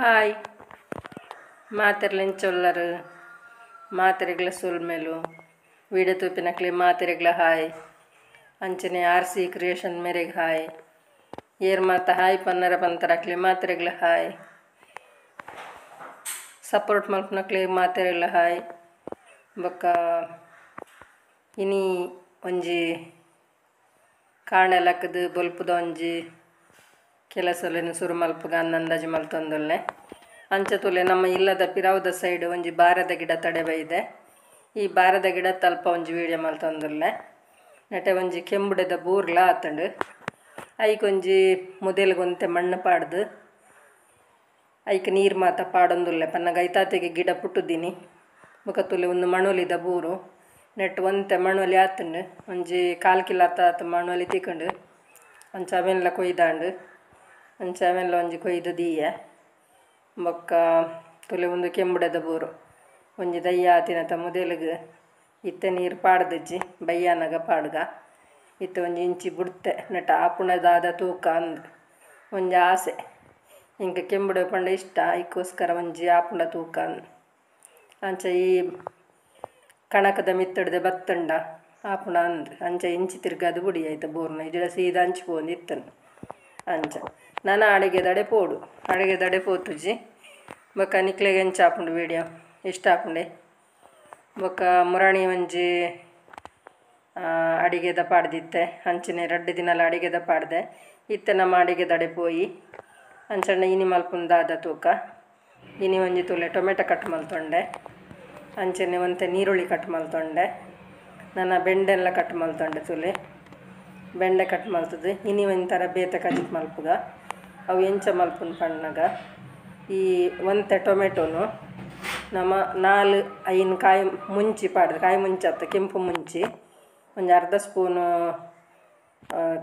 Hi. ಚೊಲ್ಲರು ಮಾತೆರೆಗ್ಲ ಸುಲ್ಮೆಲು ವೀಡಿಯೋ ತೂಪಿನಕ್ಲಿ ಮಾತೆರೆಗ್ಲ ಹಾಯ್. ಅಂಚನೆ ಆರ್ ಸಿ ಕ್ರಿಯೇಷನ್ ಮೇರೆಗೆ ಹಾಯ್. ಏರ್ ಮಾತ ಹಾಯ್ ಪನ್ನರ ಪಂತರಕ್ಲಿ ಮಾತೆರೆಗ್ಲ ಹಾಯ್. ಸಪೋರ್ಟ್ ಮಲ್ಪನಕ್ಲಿ ಮಾತೆರೆಗ್ಲ ಹಾಯ್. ಬೊಕ್ಕ ಇನಿ ಒಂಜಿ ಕಾಣಲಕ್ಕದು ಬೊಲ್ಪದ ಒಂಜಿ ಕೆಲಸಲೇನು ಸುರು ಮಲ್ಪಗ ಅಂದಾಜು ಮಲ್ತೊಂದುಲ್ಲೆ ಅಂಚ ತುಲೆ ನಮ್ಮ ಇಲ್ಲದ ಪಿರಾವುದ ಸೈಡ್ ಒಂಜಿ ಬಾರದ ಗಿಡ ತಡೆ ಬೈದೆ ಈ ಬಾರದ ಗಿಡ ತಲ್ಪ ಒಂಜಿ ವೀಡಿಯೋ ಮಲ್ತೊಂದುಲ್ಲೆ ನೆಟೆ ಒಂಜಿ ಕೆಂಬುಡೆದ ಬೂರ್ಲ ಆತಂಡು, ಐಕೊಂಜಿ ಮುದೆಲ್ಗೊಂತೆ ಮಣ್ಣು ಪಾಡ್ದು, ಐಕ್ ನೀರು ಮಾತ ಪಾಡೊಂದುಲ್ಲೆ. ಪನ್ನ ಐತಾತೆಗೆ ಗಿಡ ಪುಟ್ಟುದಿನಿ. ಬೊಕ ತುಲೆ ಒಂದು ಮಣೊಲಿದ ಬೂರು. ನೆಟ್ ಒಂತೆ ಮಣೊಲಿ ಆತಂಡು, ಒಂಜಿ ಕಾಲು ಕಿಲಾತ ಆತ ಮಣೊಲಿ ತಿಕ್ಕಂಡು ಅಂಚ ಅವೆಲ್ಲ ಕೊಯ್ದಾಂಡು. ಅಂಚ ಅವೆಲ್ಲ ಒಂಜಿ ಕೊಯ್ದು ದೀಯೆ. ಬೊಕ್ಕ ತುಲೆ ಒಂದು ಕೆಂಬುಡೆದ ಬೂರು. ಒಂಜಿ ದಯ್ಯ ಆತಿನತ ಮುದೆಲ್ಗ್. ಇತ್ತೆ ನೀರು ಪಾಡ್ದಿಜ್ಜಿ ಬಯ್ಯಾನಗ ಪಾಡ್ಗ. ಇತ್ತೆ ಒಂಜಿ ಇಂಚಿ ಬುಡ್ತೆ, ನಟ ಆಪುಣದಾದ ತೂಕ ಅಂದ್. ಒಂಜಿ ಆಸೆ. ಇಂಕ ಕೆಂಬುಡೆ ಪಂಡ ಇಷ್ಟ, ಇಕ್ಕೋಸ್ಕರ ಒಂಜಿ ಆಪುಂಡ ತೂಕ ಅಂದ್. ಅಂಚ ಈ ಕಣಕದ ಮಿತ್ತಡ್ದೆ ಬತ್ತಂಡ, ಆಪುಣ ಅಂದ್. ಅಂಚ ಇಂಚಿ ತಿರ್ಗಾದು ಬುಡಿ ಆಯ್ತು ಬೋರ್ನ. ಇಜಡ ಸೀದಾ ಹಂಚ್ಕೊಂಡು ಇತ್ತನು ಅಂಚ ನಾನು ಅಡುಗೆ ದಡೆ ಪೋಡು. ಅಡುಗೆ ದಡೆ ಪೋತುಜಿ ಬೊಕ್ಕ ನಿಕ್ಲೆಗೆ ಎಂಚ ಆಪುಂಡು ವೀಡಿಯೋ ಇಷ್ಟ ಆಪುಂಡೆ ಬೊಕ್ಕ ಮುರಾಣಿ ಒಂಜಿ ಅಡಿಗೆದ ಪಾಡ್ದಿತ್ತೆ. ಅಂಚನೆ ರಡ್ಡು ದಿನಲ ಅಡಿಗೆದ ಪಾಡ್ದೆ. ಇತ್ತೆ ನಮ್ಮ ಅಡಿಗೆ ದಡೆ ಪೋಯಿ. ಅಂಚಣ್ಣ ಇನಿ ಮಲ್ಪುಂದಾದ ತೂಕ. ಇನಿ ಒಂಜಿ ತುಲೆ ಟೊಮೆಟೊ ಕಟ್ ಮಲ್ತೊಂಡೆ. ಅಂಚನೆ ಒಂತೆ ನೀರುಳ್ಳಿ ಕಟ್ ಮಲ್ತೊಂಡೆ. ನನ್ನ ಬೆಂಡೆಲ್ಲ ಕಟ್ ಮಲ್ತೊಂಡೆ ತುಲೆ. ಬೆಂಡೆ ಕಟ್ ಮಾಡ್ತದೆ ಇನಿ ಒಂಥರ ಬೇತೆ ಕಜಿಕ್ ಮಲ್ಪುಗ ಅವು ಎಂಚ ಮಲ್ಪುನ ಪಣ್ಣಗ. ಈ ಒಂತೆ ಟೊಮೆಟೊನು ನಮ್ಮ ನಾಲ್ ಐನ್ ಕಾಯಿ ಮುಂಚಿ ಪಾಡ್ದು. ಕಾಯಿ ಮುಂಚತ್ತ ಕೆಂಪು ಮುಂಚಿ. ಒಂದು ಅರ್ಧ ಸ್ಪೂನು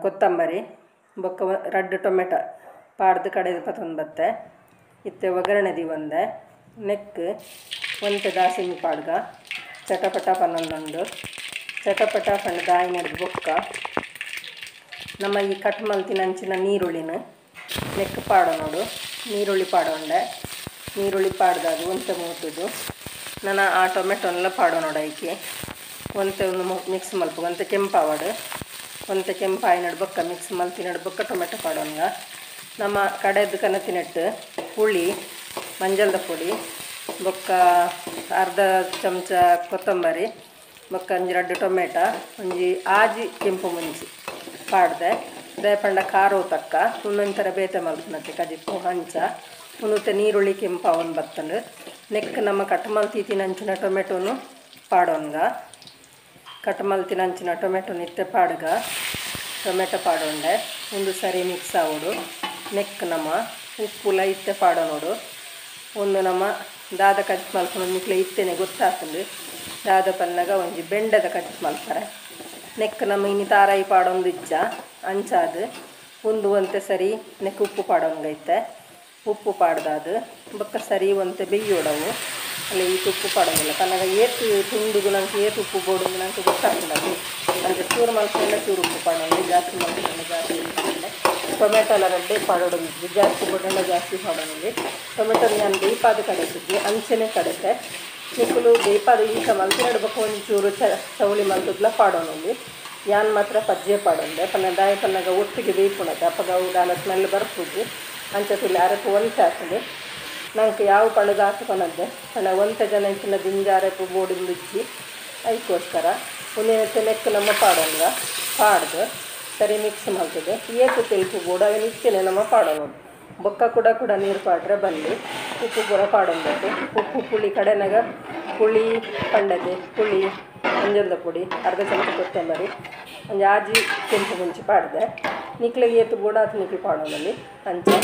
ಕೊತ್ತಂಬರಿ, ಬೊಕ್ಕ ರೆಡ್ ಟೊಮೆಟೊ ಪಾಡ್ದು ಕಡೆದು ಪತೊಂದು ಬತ್ತೆ ಇತ್ತೆ ಒಗ್ಗರಣೆದಿ ಒಂದೆ ನೆಕ್ ಒಂತೆ ದಾಸಿಮಿ ಪಾಡ್ಗ. ಚಟಪಟ ಪನ್ನೊಂದೊಂದು. ಚಟಪಟ ಪಣ್ಣ ದಾಯಿ ನಡೆದು ಬೊಕ್ಕ. ನಮ್ಮ ಈ ಕಟ್ ಮಲ್ತಿನ ಅಂಚಿನ ನೀರುಳ್ಳಿನ ನೆಕ್ ಪಾಡೋ ನೋಡು. ನೀರುಳ್ಳಿ ಪಾಡೋಂಡೆ ನೀರುಳ್ಳಿ ಪಾಡ್ದಾಗ ಒಂತೆ ಮೂತದು ನಾನು ಆ ಟೊಮೆಟೊನೆಲ್ಲ ಪಾಡೋ ನೋಡು ಐಕೆ ಒಂತೆ ಒಂದು ಮಿಕ್ಸ್ ಮಲ್ಪ ಒಂತೆ ಕೆಂಪಾವಡು ಒಂತೆ ಕೆಂಪಾಯಿ ನಡ್ಬಕ್ಕ ಮಿಕ್ಸ್ ಮಲ್ತಿ ನಡ್ಬಕ್ಕ, ಟೊಮೆಟೊ ಪಾಡೋಂಗ ನಮ್ಮ ಕಡೆದು ಕನತಿನಟ್ಟು ಹುಳಿ, ಮಂಜಲ್ದ ಪುಡಿ, ಬೊಕ್ಕ ಅರ್ಧ ಚಮಚ ಕೊತ್ತಂಬರಿ, ಬೊಕ್ಕ ಒಂಜಿ ರಡ್ಡು ಟೊಮೆಟೊ, ಒಂಜಿ ಆಜಿ ಕೆಂಪು ಮುಂಚಿ. ಪಾಡ್ದೆ ದಯಪಂಡ ಖಾರ ತಕ್ಕ ಒಂದೊಂಥರ ಬೇತೆ ಮಲ್ಪನತ್ತೆ ಕಜಿಪ್ಪು ಹಂಚ ಉನ್ನತೆ ನೀರುಳ್ಳಿ ಕೆಂಪ ಅವನ್ ಬತ್ತಂಡು. ನೆಕ್ ನಮ್ಮ ಕಟ್ ಮಲ್ತೀತಿನ ಅಂಚಿನ ಟೊಮೆಟೊನು ಪಾಡೋನ್ಗ. ಕಟ್ ಮಲ್ತಿನ ಅಂಚಿನ ಟೊಮೆಟೊ ನಿತ್ತೆ ಪಾಡ್ಗ. ಟೊಮೆಟೊ ಪಾಡೋಂಡೆ. ಒಂದು ಸರಿ ಮಿಕ್ಸ್ ಆಗೋಡು ನೆಕ್ ನಮ್ಮ ಉಪ್ಪು ಲೈತ್ತೆ ಪಾಡೋ ನೋಡು ಒಂದು ನಮ್ಮ ದಾದ ಕಟ್ ಮಲ್ಪನ ನಿಕ್ಲೆ ಇತ್ತೇನೆ ಗೊತ್ತಾಗ್ತದೆ ದಾದ ಪನ್ನಗ ಒಂಜಿ ಬೆಂಡದ ಕಟ್ ಮಲ್ಪರೆ. ನೆಕ್ ನಮ್ಮ ಇನಿ ತಾರಾಯಿ ಪಾಡೊಂದು ಇಜ್ಜ, ಅಂಚಾದು. ಒಂದು ಒಂತೆ ಸರಿ ನೆಕ್ ಉಪ್ಪು ಪಾಡೊಂಗೈತೆ. ಉಪ್ಪು ಪಾಡ್ದಾದು. ಬಕ್ಕ ಸರಿ ಒಂತೆ ಬೆಯ್ಯೋಡವು. ಅಲ್ಲಿ ಈ ಉಪ್ಪು ಪಾಡೋಂಗಿಲ್ಲ. ಕನ್ನಡ ಏತು ತುಂಡುಗು ನಂಗೆ ಏತು ಉಪ್ಪು ಬೋಡುಗು ನಂಗೆ ಗೊತ್ತಾಗ್ತದೆ ಅಂದರೆ ಚೂರು ಮಲ್ಕೊಂಡೆ ಚೂರು ಉಪ್ಪು ಪಾಡೋಂಗೆ ಜಾಸ್ತಿ ಮಲ್ಕೊಂಡೆ ಜಾಸ್ತಿ ಟೊಮೆಟೊ ಎಲ್ಲ ರೆಡ್ಡಿ ಪಾಡೋಡೋಗಿದ್ವಿ ಜಾಸ್ತಿ ಬೋಡೆಲ್ಲ ಜಾಸ್ತಿ ಪಾಡೋಂಗಿ ಟೊಮೆಟೊ ನಾನು ಬೇಯ್ಪಾದ ಕಡೆಸಿದ್ವಿ ಅಂಚೆನೇ ಕಡೆತೆ. ನಿಕ್ಕಲು ಬೇಯ್ಪಾದ ಈಗ ಮಲ್ತಿ ನಡ್ಬೇಕು ಒಂದು ಚೂರು ಚ ಚೌಳಿ ಮಂತುಗ್ಲ ಪಾಡೋನಲ್ಲಿ ಯಾನ್ ಮಾತ್ರ ಪಜ್ಜೆ ಪಾಡೊಂದೆ. ಪನ್ನ ದಾಯ ಪನ್ನಗ ಒಟ್ಟಿಗೆ ಬೇಯ್ಪುಣತೆ ಅಪ್ಪಗ ಅವು ಸ್ಮೆಲ್ ಬರ್ತದೆ ಅಂಚತಿಲ್ಲ ಅರಕು ಒಂತೆ ಆಗ್ತದೆ ನಂಗೆ ಯಾವ ಪಣದ ಹಾಕಿಕೊಂಡದ್ದೆ ಪಣ ಒಂತೆ ಜನ ಇಂಚಿನ ದಿಂಜ ಅರೆಪು ಬೋಡಿ ಮುಚ್ಚಿ ಐಕೋಸ್ಕರ ಒಂದಿನತ್ತೆ ನೆಕ್ ನಮ್ಮ ಪಾಡೋಂಗ. ಪಾಡ್ದು. ಸರಿ ಮಿಕ್ಸ್ ಮಾಡ್ತದೆ. ಏತು ತೆಲ್ಪು ಬೋಡ ಅವನು ಇತ್ತೇನೆ ನಮ್ಮ ಪಾಡೋನು ಬೊಕ್ಕ ಕೂಡ ಕೂಡ ನೀರು ಪಾಡ್ರೆ ಬಲ್ಲಿ ಉಪ್ಪು ಪೂರ ಪಾಡೊಂದದ್ದು ಉಪ್ಪು ಪುಳಿ ಕಡೆನಾಗ ಪುಳಿ ಪಂಡದೆ ಪುಳಿ ಅಂಜಲ್ದ ಪುಡಿ, ಅರ್ಧ ಚಮಚ ಕೊತ್ತಂಬರಿ, ಒಂದು ಆಜಿ ಕೆಂಪು ಮುಂಚೆ ಪಾಡ್ದೆ. ನಿಕ್ಲಿಗೆ ಏತು ಬೋಡ ಅದು ನಿಕ್ಲಿ ಪಾಡೋನಲ್ಲಿ ಅಂಚೆ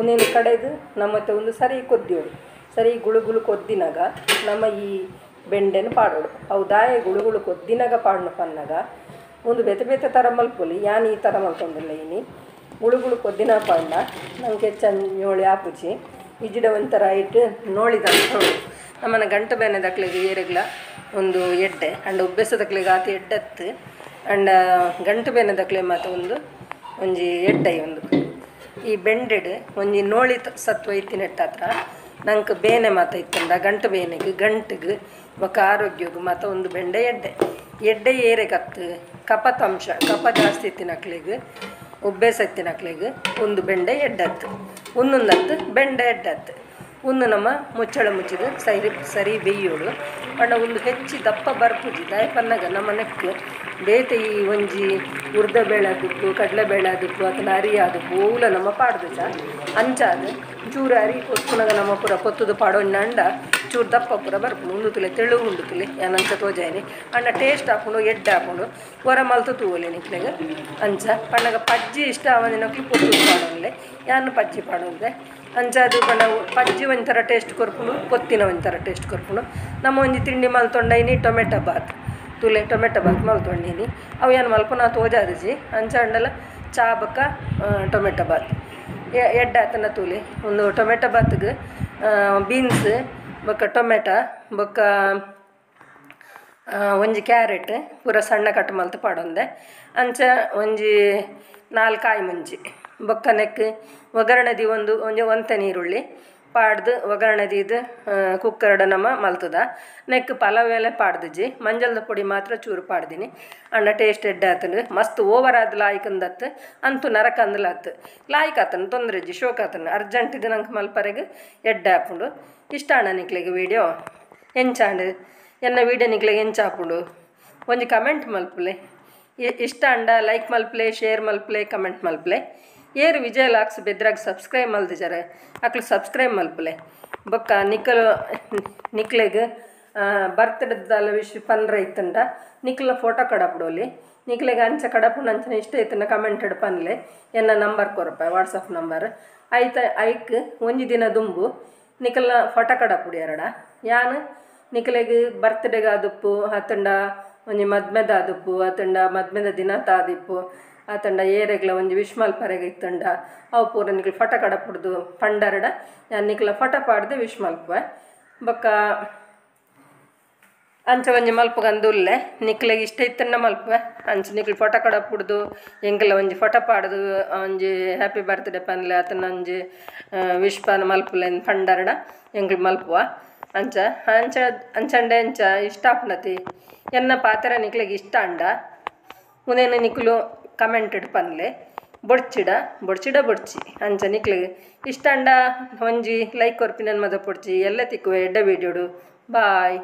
ಉನೇನು ಕಡೆದು ನಮ್ಮತ್ತೆ ಒಂದು ಸರಿ ಕೊದ್ದಿಯೋಡು ಸರಿ ಗುಳುಗುಳು ಗುಳು ಕೊದ್ದಿನಾಗ ನಮ್ಮ ಈ ಬೆಂಡೆನ ಪಾಡೋಡು. ಅವು ದಾಯ ಗುಳುಗುಳು ಗುಳು ಕೊದ್ದಿನಾಗ ಪಾಡ್ನ ಪನ್ನಾಗ ಒಂದು ಬೆತೆ ಬೆತೆ ಥರ ಮಲ್ಪೊಲಿ, ಯಾನ್ ಈ ಥರ ಮಲ್ಕೊಂಡಿಲ್ಲ ಇನಿ ಗುಳುಗುಳು ಕೊದ್ದಿನ ಪಾಂಡ ನನಗೆ ಯೋಳಿ ಆಪುಜಿ ಇಜಿಡ ಒಂಥರ ಇಟ್ಟು ನೋಳಿದ ನಮ್ಮನ ಗಂಟು ಬೇನೆ ದಕ್ಲಿಗೆ ಏರೆಗ್ಲ ಒಂದು ಎಡ್ಡೆ, ಅಂಡ್ ಉಬ್ಬೆಸ ದಕ್ಲಿಗೆ ಆತ ಎಡ್ಡತ್ತು, ಅಂಡ ಗಂಟು ಬೇನೆ ದಕ್ಲೆ ಮಾತ ಒಂದು ಒಂಜಿ ಎಡ್ಡೆ ಒಂದು. ಈ ಬೆಂಡೆಡ್ ಒಂಜಿ ನೋಳಿ ಸತ್ವ ಇತ್ತಿನೆಟ್ಟ ಹತ್ರ ನಂಗೆ ಬೇನೆ ಮಾತ ಇತ್ತಂದ, ಗಂಟು ಬೇನೆಗೆ, ಗಂಟಿಗೆ ಬೊಕ್ಕ ಆರೋಗ್ಯಗೂ ಮಾತ ಒಂದು ಬೆಂಡೆ ಎಡ್ಡೆ. ಎಡ್ಡೆ ಏರೆಗತ್ತು ಕಪತಂಶ ಕಪ ಜಾಸ್ತಿ ತಿನ್ನಕ್ಲಿಗೆ ಸತ್ತಿನಕ್ಲಿಗೆ ಒಂದು ಬೆಂಡೆ ಎಡ್ಡತ್ತು. ಒಂದೊಂದತ್ತು ಬೆಂಡೆ ಎಡ್ಡತ್ತು. ಒಂದು ನಮ್ಮ ಮುಚ್ಚಳ ಮುಚ್ಚಿದ ಸರಿ ಸರಿ ಬೇಯೋಳು. ಅಣ್ಣ, ಒಂದು ಹೆಚ್ಚಿ ದಪ್ಪ ಬರ್ಪುಜಿ ದಾಯ ಪನ್ನಗ ನಮ್ಮ ನೆಕ್ಕು ಬೇತೆ ಈ ಒಂಜಿ ಉರ್ದ ಬೇಳೆ ಆದಿಪ್ಪು ಕಡಲೆ ಬೇಳೆ ಆದಿಪ್ಪು ಅದನ್ನ ಅರಿ ಆದಿಪ್ಪು ಓಲ ನಮ್ಮ ಪಾಡ್ದು ಸಹ ಅಂಚಾದ ಚೂರು ಅರಿ ನಮ್ಮ ಪುರ ಕೊತ್ತುದು ಪಾಡೋಣ್ಣ ಚೂರು ದಪ್ಪ ಪೂರ ಬರ್ಪುನು ಉಂಡು ತುಲೆ, ತೆಳು ಉಂಡು ತುಲೆ ಏನಂಚ ತೋಜಾಯಿನಿ. ಅಣ್ಣ ಟೇಸ್ಟ್ ಹಾಕೊಂಡು, ಎಡ್ಡೆ ಹಾಕೊಂಡು ಹೊರ ಮಲ್ತು ತೂವಲೆ ನಿಕ್ಲೆಗ ಅಂಚ ಪಂಡಗ ಪಜ್ಜಿ ಇಷ್ಟ ಅವನಿನಕ್ಲು ಪುಟ್ಟು ಪಾಡೋನ್ಲೆ ಯಾನು ಪಜ್ಜಿ ಪಾಡೋನ್ಲೆ ಅಂಚಾದು ಪಂಡ ಪಜ್ಜಿ ಒಂಥರ ಟೇಸ್ಟ್ ಕೊರ್ಕೊಂಡು ಕೊತ್ತಿನ ಒಂಥರ ಟೇಸ್ಟ್ ಕೊರ್ಕೊಂಡು ನಮ್ಮ ಒಂಜಿ ತಿಂಡಿ ಮಲ್ತೊಂಡೈನಿ, ಟೊಮೆಟೊ ಬಾತ್. ತುಲೆ, ಟೊಮೆಟೊ ಬಾತ್ ಮಲ್ತೊಂಡಿನಿ. ಅವು ಏನು ಮಲ್ಪುನ ತೋಜಾದಜಿ ಅಂಚ ಅಂಡಲ ಚಾ ಬಕ್ಕ ಟೊಮೆಟೊ ಬಾತ್. ಎಡ್ ಎಡ್ಡೆ ಆತನ ತೂಲೆ. ಒಂದು ಟೊಮೆಟೊ ಬಾತ್ಗೆ ಬೀನ್ಸ್ ಬೊಕ್ಕ ಟೊಮೆಟೊ ಬೊಕ್ಕ ಒಂಜಿ ಕ್ಯಾರೆಟ್, ಪೂರ ಸಣ್ಣ ಕಟ್ ಮಲ್ತು ಪಾಡೊಂದೆ. ಅಂಚ ಒಂಜಿ ನಾಲ್ಕು ಕಾಯಿ ಮುಂಜಿ ಬೊಕ್ಕ ನೆಕ್ ಒಗ್ಗರಣೆದಿ ಒಂದು, ಒಂಜಿ ಒಂತೆ ನೀರುಳ್ಳಿ. ಪಾಡ್ದು ಒಗ್ಗರಣೆದಿದ್ದು ಕುಕ್ಕರ್ಡ ನಮ್ಮ ಮಲ್ತದ. ನೆಕ್ ಪಲಾವ್ ಎಲೆ ಪಾಡ್ದಿಜಿ ಮಂಜಲ್ದ ಪುಡಿ ಮಾತ್ರ ಚೂರು ಪಾಡ್ದಿನಿ. ಅಣ್ಣ ಟೇಸ್ಟ್ ಎಡ್ಡೆ ಆತನು ಮಸ್ತ್ ಓವರ್ ಆದ್ ಲಾಯ್ಕಂದತ್ತು ಅಂತೂ ನರಕ ಅಂದಲಾತು ಲಾಯ್ಕ್ ಆತನು ತೊಂದ್ರೆ ಇಜ್ಜಿ ಶೋಕ್ ಆತನು ಅರ್ಜೆಂಟ್ ಇದು ನಂಗೆ ಮಲ್ಪರೆಗೆ ಎಡ್ಡೆ ಹಾಕೊಂಡು ಇಷ್ಟ ಅಣ್ಣ ನಿಕ್ಲಿಗೆ ವೀಡಿಯೋ? ಎಂಚಾಂಡು? ಎನ್ನ ವೀಡಿಯೋ ನಿಕ್ಲಿಗೆ ಎಂಚಾಪುಂಡು? ಒಂಜಿ ಕಮೆಂಟ್ ಮಲ್ಪಲೆ. ಇಷ್ಟ ಅಂಡ ಲೈಕ್ ಮಲ್ಪಲೆ, ಶೇರ್ ಮಲ್ಪಲೆ, ಕಮೆಂಟ್ ಮಲ್ಪಲೆ. ಏರು ವಿಜಯ ಲಾಕ್ಸ್ ಬೆದ್ರಾಗ ಸಬ್ಸ್ಕ್ರೈಬ್ ಮಲ್ದಿದ್ದಾರೆ ಅಕ್ಲು ಸಬ್ಸ್ಕ್ರೈಬ್ ಮಲ್ಪಲೆ. ಬೊಕ್ಕ ನಿಕ್ಕಲು ನಿಕ್ಲೆಗ್ ಬರ್ತ್ಡೇದಲ್ಲ ವಿಶ್ ಪನ್ರ ಇತ್ತಂಡ ನಿಕ್ಲ ಫೋಟೋ ಕಡಪಡೋಲಿ ನಿಕ್ಲೆಗ್ ಅಂಚೆ ಕಡಪುಂಡು ಅಂಚನೆ ಇಷ್ಟ ಇತ್ತನ ಕಮೆಂಟೆಡ್ ಪನ್ಲೆ. ಎನ್ನ ನಂಬರ್ ಕೊರಪ ವಾಟ್ಸಪ್ ನಂಬರ್ ಐತ, ಐಕ್, ಒಂಜಿ ದಿನ ದುಂಬು ನಿಖಲ ಫೋಟೋ ಕಡಪುಡಿ ಎರಡ. ಯಾನು? ನಿಖಲೆಗೆ ಬರ್ತ್ಡೇಗೆ ಅದುಪ್ಪು ಆತಂಡ ಒಂಜಿ ಮದ್ಮೆದ ಅದುಪ್ಪು ಆತಂಡ ಮದ್ಮೆದ ದಿನ ತಾದಿಪ್ಪು. ಆತಂಡ ಏರೆಗ್ಲ ಒಂಜಿ ವಿಶ್ ಮಲ್ಪರೆಗೆ ಇತ್ತಂಡ ಅವು ಪೂರ ನಿಕ್ಲು ಫಟ ಕಡ ಪುಡ್ದು ಪಂಡರಡ. ನಿಕ್ಲ ಫಟ ಪಾಡ್ದೆ ವಿಶ್ಮಲ್ಪ ಬೊಕ್ಕ ಅಂಚ ಒಂಜಿ ಮಲ್ಪಗಂದುಲ್ಲೆ ನಿಕ್ಲೆಗ್ ಇಷ್ಟ ಇತ್ತಂಡ ಮಲ್ಪ ಅಂಚ ನಿಕ್ಲು ಫೊಟೊ ಕಡ ಪುಡ್ದು, ಎಂಗ್ಲ ಒಂಜಿ ಫೋಟ ಪಾಡ್ದು, ಒಂಜಿ ಹ್ಯಾಪಿ ಬರ್ತ್ಡೇ ಪನ್ಲೆ ಆತನ ಒಂಜಿ ವಿಶ್ ಮಲ್ಪಲೆ ಪಂಡರಡ ಎಂಕ್ಲು ಮಲ್ಪುವ. ಅಂಚ ಅಂಚ ಅಂಚಂಡೆ ಅಂಚ ಇಷ್ಟ ಆಪ್ನತಿ. ಎನ್ನ ಪಾತ್ರ ನಿಕ್ಲೆಗ್ ಇಷ್ಟ ಅಂಡ. ಉನೇನು ನಿಕ್ಲು ಕಮೆಂಟೆಡ್ ಪನ್ಲೆ. ಬೊಡ್ಚಿಡ ಬೊಡ್ಚಿಡ ಬೊಡ್ಚಿ. ಅಂಚ ನಿಕ್ಲೆಗ್ ಇಷ್ಟ ಅಂಡ ಒಂಜಿ ಲೈಕ್ ಕೊರ್ಪಿನನ್ ಮದ ಪೊಡ್ಚಿ ಎಲ್ಲ ತಿಕ್ಕುವೆ, ಎಡ್ಡ ವೀಡಿಯೋಡು ಬಾಯ್.